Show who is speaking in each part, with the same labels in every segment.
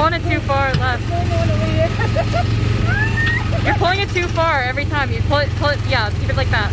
Speaker 1: pulling it too far left. You're pulling it too far every time. You pull it, pull it, yeah, keep it like that.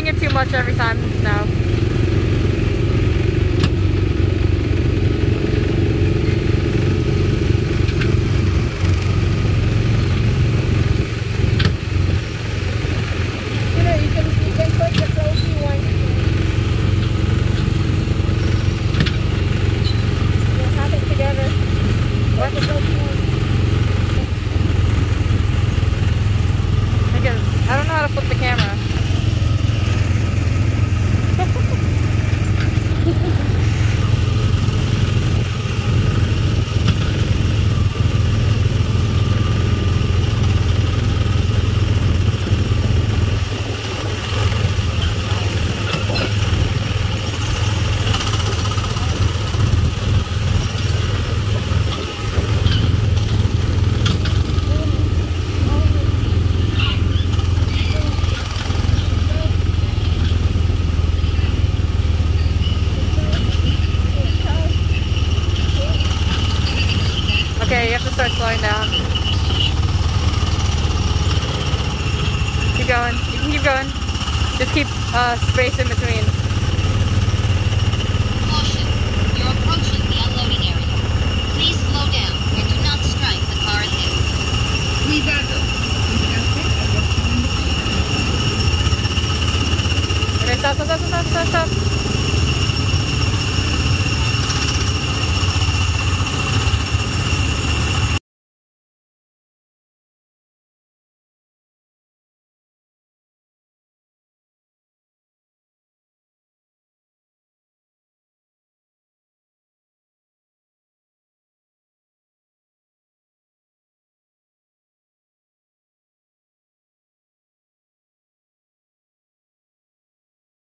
Speaker 1: enjoying it too much every time No. start slowing down. Keep going. You can keep going. Just keep uh, space in between.
Speaker 2: Caution. You're approaching the unloading area. Please slow down and do not strike the car ahead.
Speaker 1: Stop, stop, stop, stop, stop, stop.